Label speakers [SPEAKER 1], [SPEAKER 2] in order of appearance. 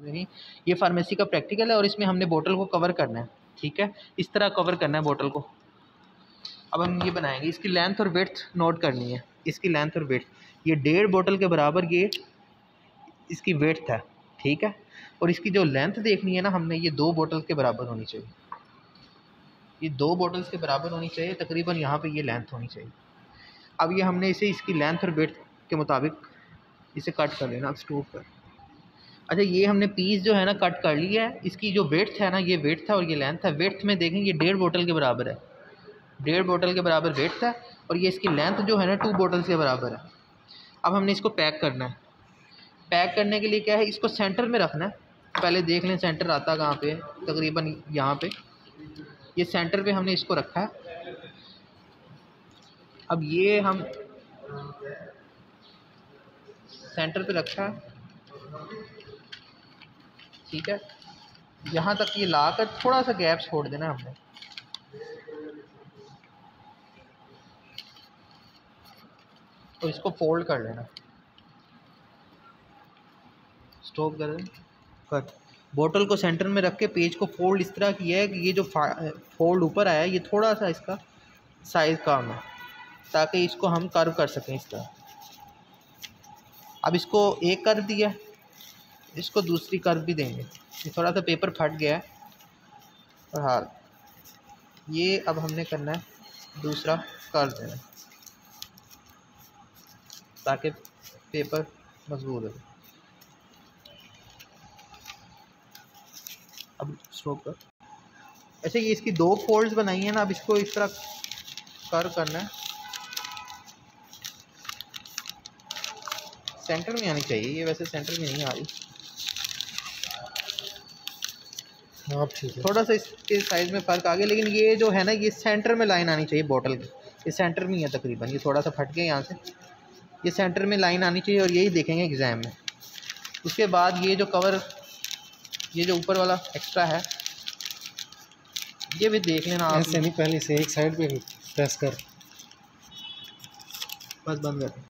[SPEAKER 1] नहीं, ये फार्मेसी का प्रैक्टिकल है और इसमें हमने बोतल को कवर करना है, ठीक है? इस तरह कवर करना है बोतल को। अब हम ये बनाएँगे, इसकी लेंथ और वेथ नोट करनी है। इसकी लेंथ और वेथ ये डेढ़ बोतल के बराबर ये इसकी वेथ है, ठीक है? और इसकी जो लेंथ देखनी है ना, हमने ये दो बोतल के बराबर होनी चाहिए। ये दो बोटल्स के बराबर होनी चाहिए, तकरीबन यहाँ पे ये लेंथ होनी चाहिए। अब ये हमने इसे, इसकी लेंथ और वेथ के मुताबिक इसे कट कर लेना, अब स्टोव पर। अच्छा ये हमने पीस जो है ना कट कर लिया है। इसकी जो वेथ है ना, ये वेथ था और ये लेंथ है। वेथ में देखें ये डेढ़ बोतल के बराबर है। डेढ़ बोतल के बराबर वेथ है और ये इसकी लेंथ जो है ना टू बोटल्स के बराबर है। अब हमने इसको पैक करना है। पैक करने के लिए क्या है, इसको सेंटर में रखना है। पहले देख लें सेंटर आता कहाँ पे? तकरीबन यहाँ पे। ये सेंटर पे हमने इसको रखा है। अब ये हम सेंटर पे रखा है। ठीक है? यहाँ तक ये ला कर थोड़ा सा गैप छोड़ देना हमने। तो इसको फोल्ड कर लेना। स्टॉप कर कट बोतल को सेंटर में रख के पेज को फोल्ड इस तरह किया है कि ये जो फोल्ड ऊपर आया है, ये थोड़ा सा इसका साइज़ कम है, ताकि इसको हम कर्व कर सकें इस तरह। अब इसको एक कर दिया। इसको दूसरी कर्व भी देंगे। ये थोड़ा सा पेपर फट गया है। और हाल। ये अब हमने करना है, दूसरा कर्व देना ताकि पेपर मज़बूत हो अब स्ट्रोक कर। ऐसे ये इसकी दो फोल्ड्स बनाई है ना, अब इसको इस तरह कर करना है। सेंटर में आनी चाहिए, ये वैसे सेंटर में नहीं आ रही।
[SPEAKER 2] हाँ ठीक है।
[SPEAKER 1] थोड़ा सा इसके साइज़ में फ़र्क आ गया लेकिन ये जो है ना ये सेंटर में लाइन आनी चाहिए बॉटल की। ये सेंटर में ही है तकरीबन ये थोड़ा सा फट गया यहाँ से। ये सेंटर में लाइन आनी चाहिए और यही देखेंगे एग्ज़ाम में। उसके बाद ये जो कवर ये जो ऊपर वाला एक्स्ट्रा है ये भी देख लेना आप।
[SPEAKER 2] ऐसे नहीं पहले से एक साइड पे प्रेस कर।
[SPEAKER 1] बस बंद कर।